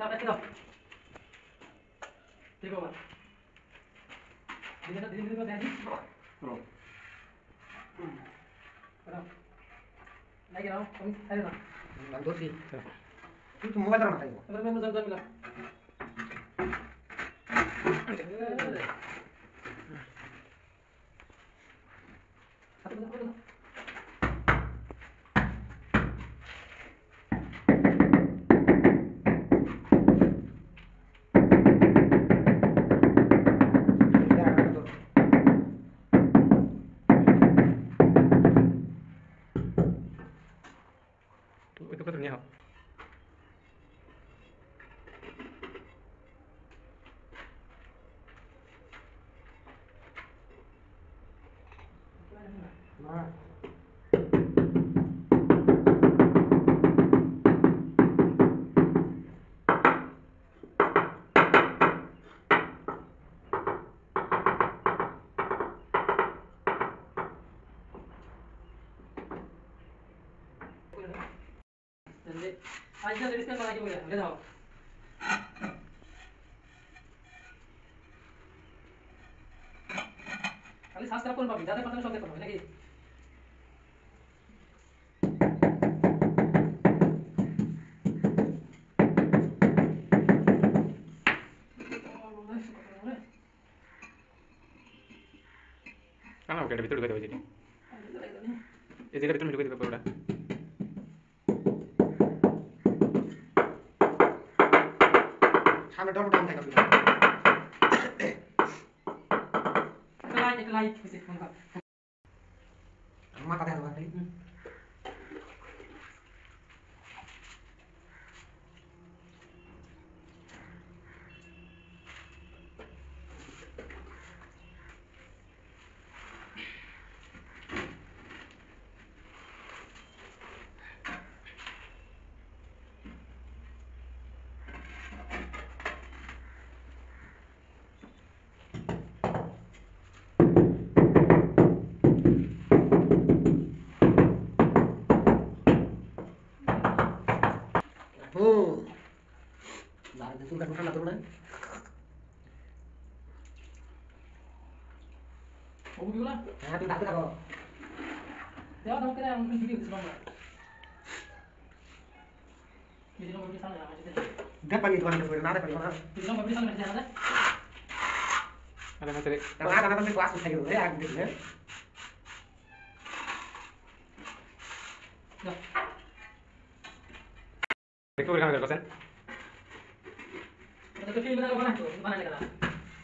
大家知道，这个吗？你看到，你看到，你看到，看到，来给老我们拍一张。蛮多的，你怎么拍张了？哎呦，没没没照片了。对，Aja dari sekarang lagi boleh, udah tahu. খালি subscribe করে পাবি যাদের কথা সব দেখতে নাকি? কানা ওকে ভিতরে ঢুকে দেবে যেটা এই জায়গা ভিতরে ঢুকে দেবে পুরোটা। সামনে টমেটো আনতে হবে। Lain, lain, lain. Rumah kata yang Aku bilang. Nah, pindah pindah kok. Jangan kamu kira yang mungkin gini sebelum nggak. Bisa kamu bisa nggak maksudnya? Dia pagi itu kan kita sudah nada pagi mana? Bisa kamu bisa nggak kerja nada? Ada materi. Karena ada nanti kelas bisa gitu ya, gitu ya. देखो बरखा में कर पासन तो film बना बना बना निकला